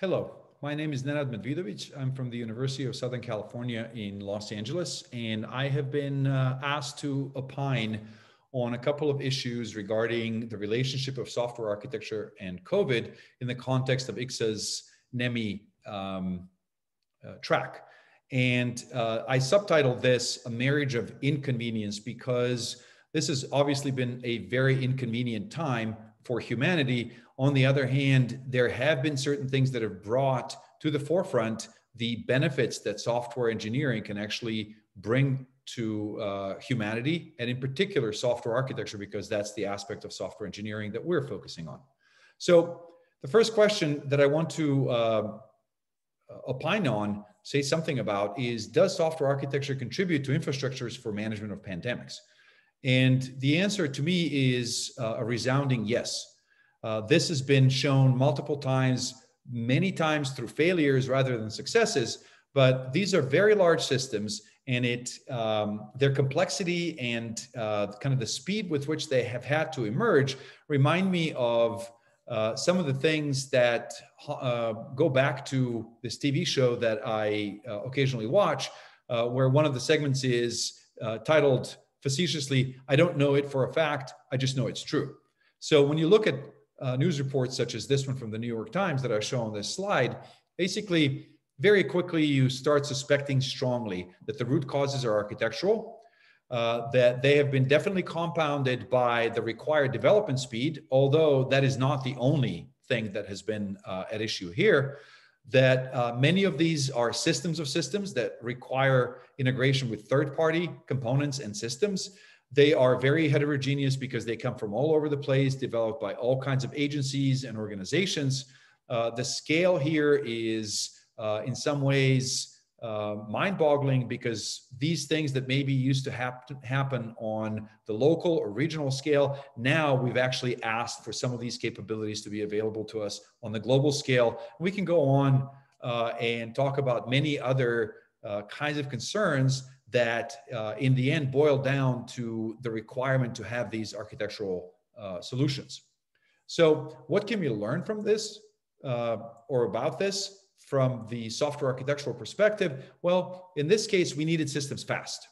Hello, my name is Nenad Medvidovic. I'm from the University of Southern California in Los Angeles, and I have been uh, asked to opine on a couple of issues regarding the relationship of software architecture and COVID in the context of ICSA's NEMI um, uh, track. And uh, I subtitled this A Marriage of Inconvenience because this has obviously been a very inconvenient time for humanity. On the other hand, there have been certain things that have brought to the forefront the benefits that software engineering can actually bring to uh, humanity, and in particular, software architecture, because that's the aspect of software engineering that we're focusing on. So, the first question that I want to uh, opine on, say something about, is Does software architecture contribute to infrastructures for management of pandemics? And the answer to me is uh, a resounding yes. Uh, this has been shown multiple times, many times through failures rather than successes. But these are very large systems, and it um, their complexity and uh, kind of the speed with which they have had to emerge remind me of uh, some of the things that uh, go back to this TV show that I uh, occasionally watch, where one of the segments is titled facetiously, I don't know it for a fact, I just know it's true. So when you look at uh, news reports such as this one from the New York Times that I show on this slide, basically, very quickly you start suspecting strongly that the root causes are architectural, uh, that they have been definitely compounded by the required development speed, although that is not the only thing that has been uh, at issue here that uh, many of these are systems of systems that require integration with third party components and systems. They are very heterogeneous because they come from all over the place, developed by all kinds of agencies and organizations. Uh, the scale here is, uh, in some ways, uh, mind boggling because these things that maybe used to hap- happen on the local or regional scale, now we've actually asked for some of these capabilities to be available to us on the global scale. We can go on uh, and talk about many other uh, kinds of concerns that uh, in the end boil down to the requirement to have these architectural uh, solutions. So, what can we learn from this uh, or about this? From the software architectural perspective? Well, in this case, we needed systems fast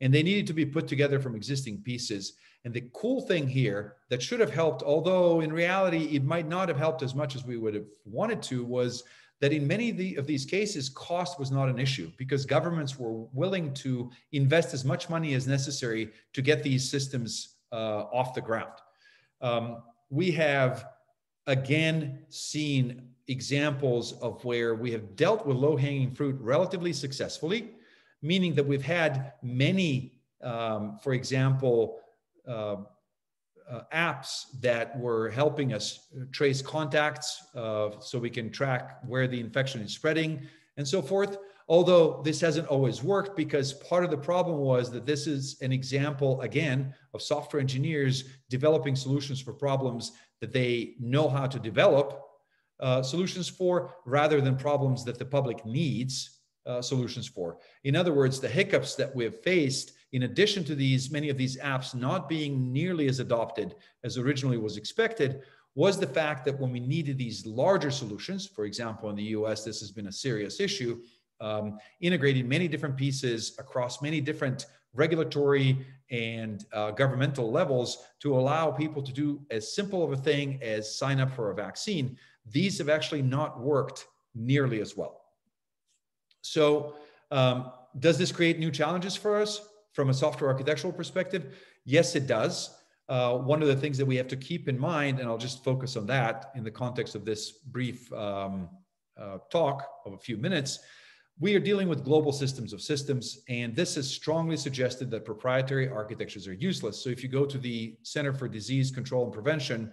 and they needed to be put together from existing pieces. And the cool thing here that should have helped, although in reality it might not have helped as much as we would have wanted to, was that in many of, the, of these cases, cost was not an issue because governments were willing to invest as much money as necessary to get these systems uh, off the ground. Um, we have again seen examples of where we have dealt with low hanging fruit relatively successfully, meaning that we've had many, um, for example, uh, uh, apps that were helping us trace contacts uh, so we can track where the infection is spreading and so forth. Although this hasn't always worked because part of the problem was that this is an example, again, of software engineers developing solutions for problems that they know how to develop uh, solutions for rather than problems that the public needs uh, solutions for. In other words, the hiccups that we have faced, in addition to these, many of these apps not being nearly as adopted as originally was expected, was the fact that when we needed these larger solutions, for example, in the US, this has been a serious issue, um, integrating many different pieces across many different regulatory and uh, governmental levels to allow people to do as simple of a thing as sign up for a vaccine these have actually not worked nearly as well. So, um, does this create new challenges for us from a software architectural perspective? Yes, it does. Uh, one of the things that we have to keep in mind, and I'll just focus on that in the context of this brief um, uh, talk of a few minutes, we are dealing with global systems of systems, and this has strongly suggested that proprietary architectures are useless. So if you go to the Center for Disease Control and Prevention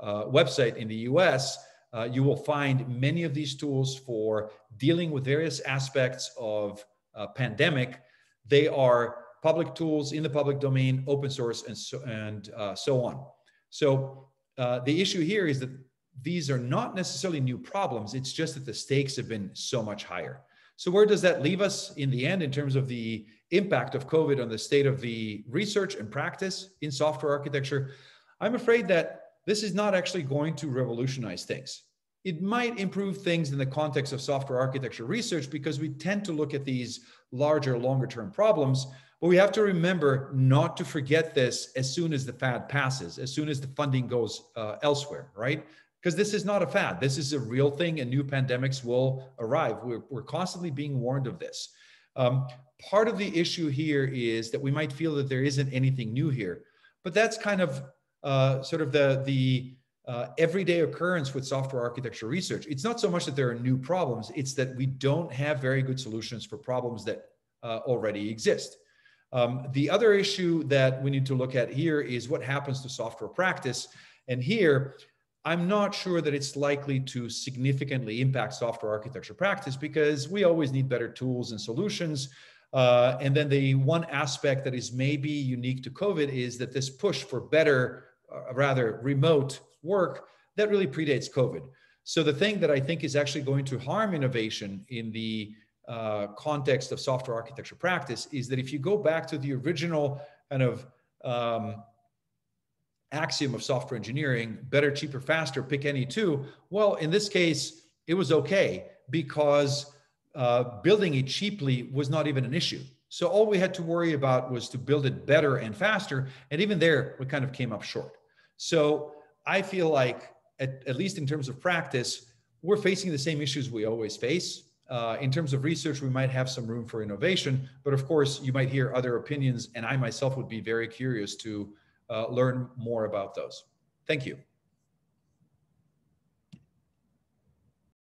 uh, website in the US, uh, you will find many of these tools for dealing with various aspects of uh, pandemic. They are public tools in the public domain, open source, and so, and, uh, so on. So uh, the issue here is that these are not necessarily new problems. It's just that the stakes have been so much higher. So where does that leave us in the end in terms of the impact of COVID on the state of the research and practice in software architecture? I'm afraid that this is not actually going to revolutionize things. it might improve things in the context of software architecture research because we tend to look at these larger, longer term problems. But we have to remember not to forget this as soon as the fad passes, as soon as the funding goes uh, elsewhere, right? Because this is not a fad. This is a real thing, and new pandemics will arrive. We're, we're constantly being warned of this. Um, part of the issue here is that we might feel that there isn't anything new here, but that's kind of uh, sort of the the uh, everyday occurrence with software architecture research. It's not so much that there are new problems; it's that we don't have very good solutions for problems that uh, already exist. Um, the other issue that we need to look at here is what happens to software practice. And here, I'm not sure that it's likely to significantly impact software architecture practice because we always need better tools and solutions. Uh, and then the one aspect that is maybe unique to COVID is that this push for better, rather remote work, that really predates COVID. So the thing that I think is actually going to harm innovation in the uh, context of software architecture practice is that if you go back to the original kind of um, axiom of software engineering better, cheaper, faster, pick any two. Well, in this case, it was okay because uh, building it cheaply was not even an issue. So all we had to worry about was to build it better and faster. And even there, we kind of came up short. So I feel like, at, at least in terms of practice, we're facing the same issues we always face. Uh, in terms of research, we might have some room for innovation, but of course, you might hear other opinions, and I myself would be very curious to uh, learn more about those. Thank you.